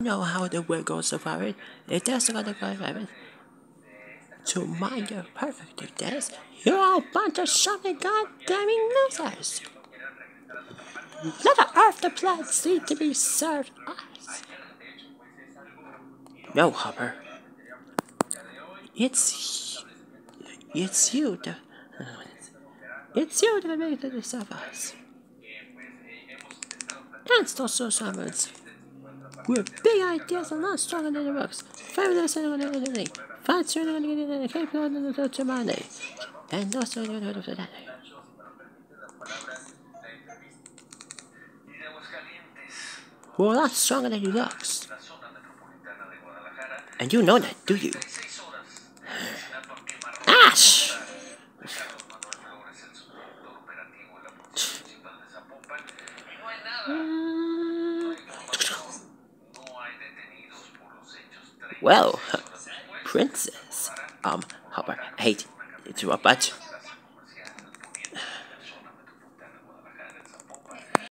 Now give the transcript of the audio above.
know how the world goes so far. It, does go to go to mind your perfect test. You're all a bunch of shopping goddamning losers. Let the earth the plants need to be served us. No, Hopper. It's it's you to it's you that made of us. And so summons. With big ideas and not stronger than the. Five minutes and of the Five turning on the the to money. And also the other of the not stronger than you looks. And you know that, do you? Well, princess, um, Hopper, I hate to interrupt, but